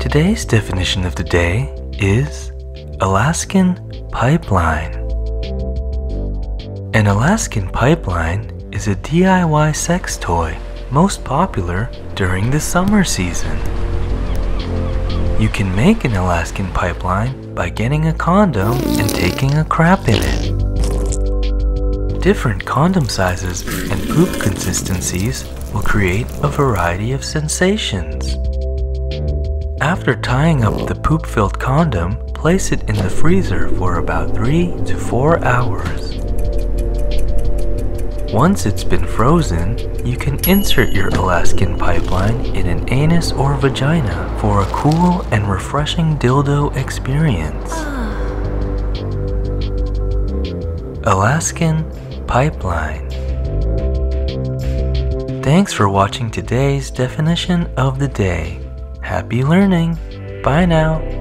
Today's definition of the day is Alaskan pipeline. An Alaskan pipeline is a DIY sex toy most popular during the summer season. You can make an Alaskan pipeline by getting a condom and taking a crap in it. Different condom sizes and poop consistencies will create a variety of sensations. After tying up the poop-filled condom, place it in the freezer for about 3 to 4 hours. Once it's been frozen, you can insert your Alaskan pipeline in an anus or vagina for a cool and refreshing dildo experience. Alaskan Pipeline Thanks for watching today's definition of the day. Happy learning! Bye now!